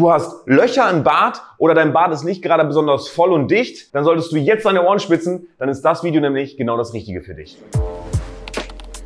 Du hast Löcher im Bart oder dein Bart ist nicht gerade besonders voll und dicht, dann solltest du jetzt deine Ohren spitzen, dann ist das Video nämlich genau das Richtige für dich.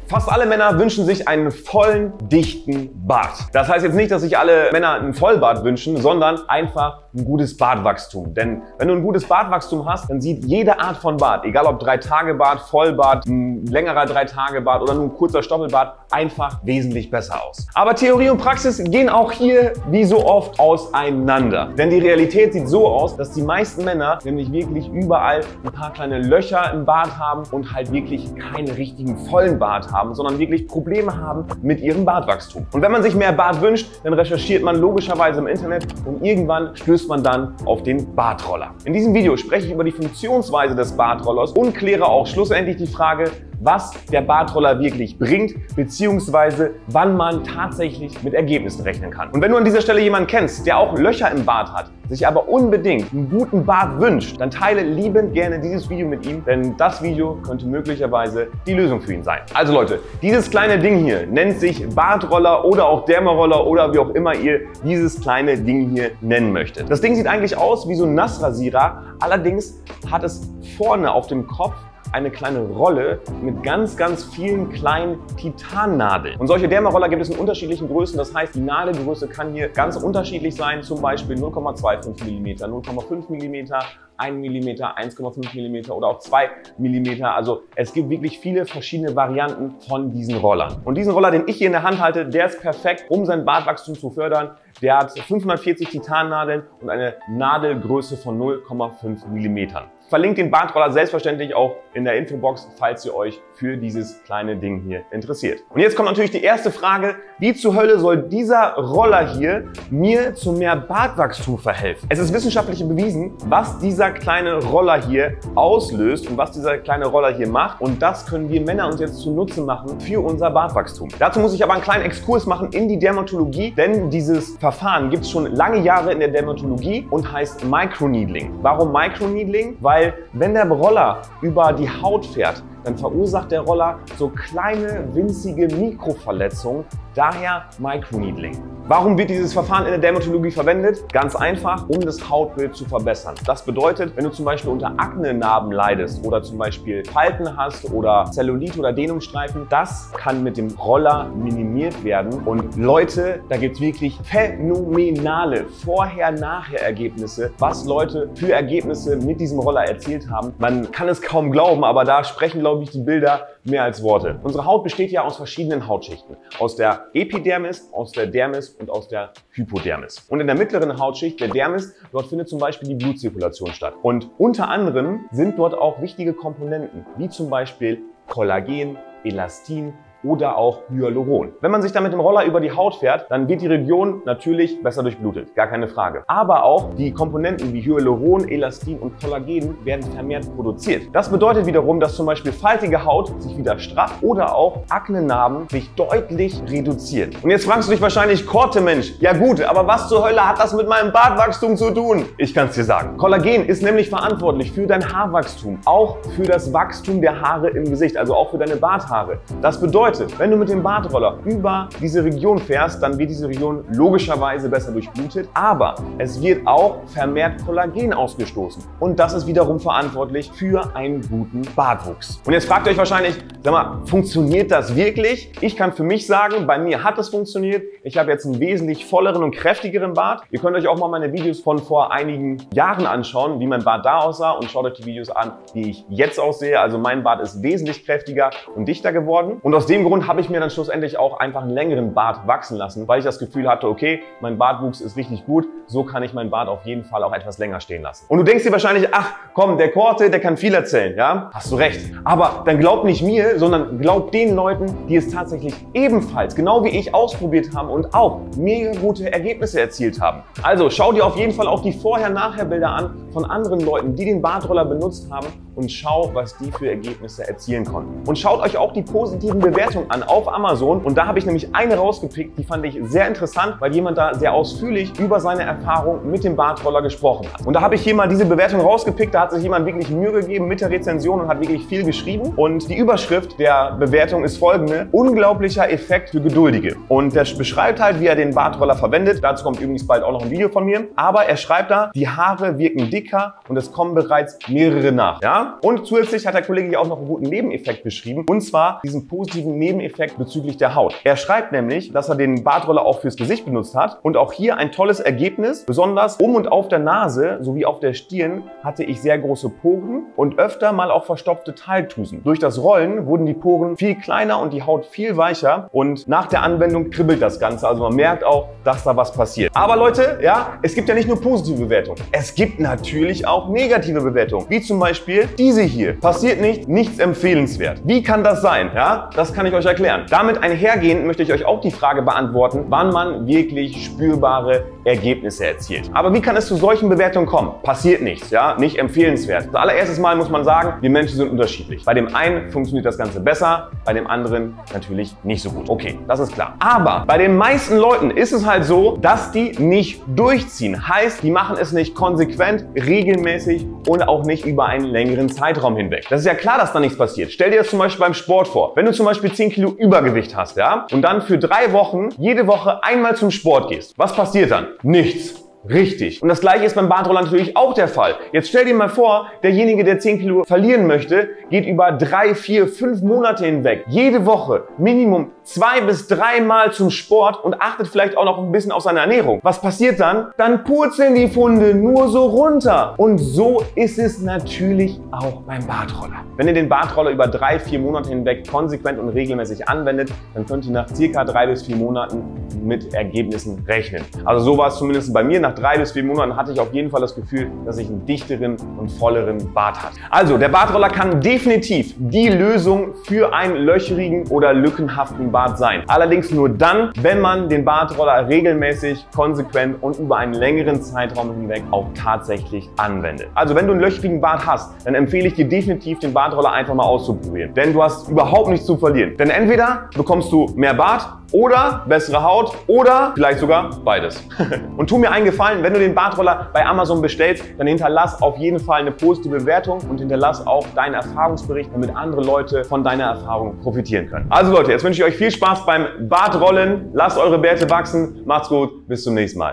Fast alle Männer wünschen sich einen vollen, dichten Bart. Das heißt jetzt nicht, dass sich alle Männer einen Vollbart wünschen, sondern einfach ein gutes Bartwachstum. Denn wenn du ein gutes Bartwachstum hast, dann sieht jede Art von Bart, egal ob drei Tage Bart, Vollbart, ein längerer drei Tage Bart oder nur ein kurzer Stoppelbart, einfach wesentlich besser aus. Aber Theorie und Praxis gehen auch hier wie so oft auseinander. Denn die Realität sieht so aus, dass die meisten Männer nämlich wirklich überall ein paar kleine Löcher im Bart haben und halt wirklich keinen richtigen vollen Bart haben, sondern wirklich Probleme haben mit ihrem Bartwachstum. Und wenn man sich mehr Bart wünscht, dann recherchiert man logischerweise im Internet und irgendwann stößt man dann auf den Bartroller. In diesem Video spreche ich über die Funktionsweise des Bartrollers und kläre auch schlussendlich die Frage, was der Bartroller wirklich bringt, beziehungsweise wann man tatsächlich mit Ergebnissen rechnen kann. Und wenn du an dieser Stelle jemanden kennst, der auch Löcher im Bart hat, sich aber unbedingt einen guten Bart wünscht, dann teile liebend gerne dieses Video mit ihm, denn das Video könnte möglicherweise die Lösung für ihn sein. Also Leute, dieses kleine Ding hier nennt sich Bartroller oder auch Dermaroller oder wie auch immer ihr dieses kleine Ding hier nennen möchtet. Das Ding sieht eigentlich aus wie so ein Nassrasierer, allerdings hat es vorne auf dem Kopf eine kleine Rolle mit ganz, ganz vielen kleinen Titannadeln. Und solche Dermaroller gibt es in unterschiedlichen Größen. Das heißt, die Nadelgröße kann hier ganz unterschiedlich sein, zum Beispiel 0,25 mm, 0,5 mm, 1 mm, 1,5 mm oder auch 2 mm. Also es gibt wirklich viele verschiedene Varianten von diesen Rollern. Und diesen Roller, den ich hier in der Hand halte, der ist perfekt, um sein Bartwachstum zu fördern. Der hat 540 Titannadeln und eine Nadelgröße von 0,5 mm. Verlinkt den Bartroller selbstverständlich auch in der Infobox, falls ihr euch für dieses kleine Ding hier interessiert. Und jetzt kommt natürlich die erste Frage, wie zur Hölle soll dieser Roller hier mir zu mehr Bartwachstum verhelfen? Es ist wissenschaftlich bewiesen, was dieser kleine Roller hier auslöst und was dieser kleine Roller hier macht. Und das können wir Männer uns jetzt zunutze machen für unser Bartwachstum. Dazu muss ich aber einen kleinen Exkurs machen in die Dermatologie, denn dieses Verfahren gibt es schon lange Jahre in der Dermatologie und heißt Microneedling. Warum Microneedling? Weil weil wenn der Roller über die Haut fährt, dann verursacht der Roller so kleine winzige Mikroverletzungen, daher Microneedling. Warum wird dieses Verfahren in der Dermatologie verwendet? Ganz einfach, um das Hautbild zu verbessern. Das bedeutet, wenn du zum Beispiel unter Akne-Narben leidest oder zum Beispiel Falten hast oder Zellulit oder Dehnungsstreifen, das kann mit dem Roller minimiert werden. Und Leute, da gibt es wirklich phänomenale Vorher-Nachher-Ergebnisse, was Leute für Ergebnisse mit diesem Roller erzielt haben. Man kann es kaum glauben, aber da sprechen, glaube ich, die Bilder mehr als Worte. Unsere Haut besteht ja aus verschiedenen Hautschichten. Aus der Epidermis, aus der Dermis und aus der Hypodermis. Und in der mittleren Hautschicht, der Dermis, dort findet zum Beispiel die Blutzirkulation statt. Und unter anderem sind dort auch wichtige Komponenten, wie zum Beispiel Kollagen, Elastin oder auch Hyaluron. Wenn man sich dann mit dem Roller über die Haut fährt, dann wird die Region natürlich besser durchblutet, gar keine Frage. Aber auch die Komponenten wie Hyaluron, Elastin und Kollagen werden vermehrt produziert. Das bedeutet wiederum, dass zum Beispiel faltige Haut sich wieder strafft oder auch Aknenarben sich deutlich reduziert. Und jetzt fragst du dich wahrscheinlich, Korte Mensch, ja gut, aber was zur Hölle hat das mit meinem Bartwachstum zu tun? Ich kann es dir sagen. Kollagen ist nämlich verantwortlich für dein Haarwachstum, auch für das Wachstum der Haare im Gesicht, also auch für deine Barthaare. Das bedeutet, bedeutet, wenn du mit dem Bartroller über diese Region fährst, dann wird diese Region logischerweise besser durchblutet, aber es wird auch vermehrt Kollagen ausgestoßen. Und das ist wiederum verantwortlich für einen guten Bartwuchs. Und jetzt fragt ihr euch wahrscheinlich, sag mal, funktioniert das wirklich? Ich kann für mich sagen, bei mir hat es funktioniert. Ich habe jetzt einen wesentlich volleren und kräftigeren Bart. Ihr könnt euch auch mal meine Videos von vor einigen Jahren anschauen, wie mein Bart da aussah und schaut euch die Videos an, wie ich jetzt aussehe. Also mein Bart ist wesentlich kräftiger und dichter geworden. Und aus dem Grund habe ich mir dann schlussendlich auch einfach einen längeren Bart wachsen lassen, weil ich das Gefühl hatte, okay, mein Bartwuchs ist richtig gut, so kann ich meinen Bart auf jeden Fall auch etwas länger stehen lassen. Und du denkst dir wahrscheinlich, ach komm, der Korte, der kann viel erzählen, ja? Hast du recht. Aber dann glaub nicht mir, sondern glaub den Leuten, die es tatsächlich ebenfalls, genau wie ich, ausprobiert haben und auch mega gute Ergebnisse erzielt haben. Also schau dir auf jeden Fall auch die Vorher-Nachher-Bilder an von anderen Leuten, die den Bartroller benutzt haben und schau, was die für Ergebnisse erzielen konnten. Und schaut euch auch die positiven Bewertungen an auf Amazon. Und da habe ich nämlich eine rausgepickt, die fand ich sehr interessant, weil jemand da sehr ausführlich über seine Erfahrung mit dem Bartroller gesprochen hat. Und da habe ich hier mal diese Bewertung rausgepickt. Da hat sich jemand wirklich Mühe gegeben mit der Rezension und hat wirklich viel geschrieben. Und die Überschrift der Bewertung ist folgende. Unglaublicher Effekt für Geduldige. Und der beschreibt halt, wie er den Bartroller verwendet. Dazu kommt übrigens bald auch noch ein Video von mir. Aber er schreibt da, die Haare wirken dicker und es kommen bereits mehrere nach. Ja? Und zusätzlich hat der Kollege hier auch noch einen guten Nebeneffekt beschrieben. Und zwar diesen positiven Nebeneffekt bezüglich der Haut. Er schreibt nämlich, dass er den Bartroller auch fürs Gesicht benutzt hat. Und auch hier ein tolles Ergebnis. Besonders um und auf der Nase sowie auf der Stirn hatte ich sehr große Poren und öfter mal auch verstopfte Teiltusen. Durch das Rollen wurden die Poren viel kleiner und die Haut viel weicher. Und nach der Anwendung kribbelt das Ganze. Also man merkt auch, dass da was passiert. Aber Leute, ja, es gibt ja nicht nur positive Bewertungen. Es gibt natürlich auch negative Bewertungen. Wie zum Beispiel diese hier. Passiert nicht, nichts empfehlenswert. Wie kann das sein? Ja, das kann ich euch erklären. Damit einhergehend möchte ich euch auch die Frage beantworten, wann man wirklich spürbare Ergebnisse erzielt. Aber wie kann es zu solchen Bewertungen kommen? Passiert nichts, ja, nicht empfehlenswert. Allererstes Mal muss man sagen, wir Menschen sind unterschiedlich. Bei dem einen funktioniert das Ganze besser, bei dem anderen natürlich nicht so gut. Okay, das ist klar. Aber bei den meisten Leuten ist es halt so, dass die nicht durchziehen. Heißt, die machen es nicht konsequent, regelmäßig und auch nicht über einen längeren Zeitraum hinweg. Das ist ja klar, dass da nichts passiert. Stell dir das zum Beispiel beim Sport vor. Wenn du zum Beispiel 10 Kilo Übergewicht hast, ja, und dann für drei Wochen jede Woche einmal zum Sport gehst, was passiert dann? Nichts. Richtig. Und das gleiche ist beim Badroller natürlich auch der Fall. Jetzt stell dir mal vor, derjenige, der 10 Kilo verlieren möchte, geht über drei, vier, fünf Monate hinweg, jede Woche Minimum zwei bis dreimal zum Sport und achtet vielleicht auch noch ein bisschen auf seine Ernährung. Was passiert dann? Dann purzeln die Funde nur so runter. Und so ist es natürlich auch beim Badroller. Wenn ihr den Badroller über drei, vier Monate hinweg konsequent und regelmäßig anwendet, dann könnt ihr nach circa drei bis vier Monaten mit Ergebnissen rechnen. Also so war es zumindest bei mir. Nach nach drei bis vier Monaten hatte ich auf jeden Fall das Gefühl, dass ich einen dichteren und volleren Bart hatte. Also, der Bartroller kann definitiv die Lösung für einen löcherigen oder lückenhaften Bart sein. Allerdings nur dann, wenn man den Bartroller regelmäßig, konsequent und über einen längeren Zeitraum hinweg auch tatsächlich anwendet. Also, wenn du einen löcherigen Bart hast, dann empfehle ich dir definitiv, den Bartroller einfach mal auszuprobieren. Denn du hast überhaupt nichts zu verlieren. Denn entweder bekommst du mehr Bart oder bessere Haut oder vielleicht sogar beides. und tu mir einen Gefallen, wenn du den Bartroller bei Amazon bestellst, dann hinterlass auf jeden Fall eine positive Bewertung und hinterlass auch deinen Erfahrungsbericht, damit andere Leute von deiner Erfahrung profitieren können. Also Leute, jetzt wünsche ich euch viel Spaß beim Bartrollen. Lasst eure Bärte wachsen. Macht's gut. Bis zum nächsten Mal.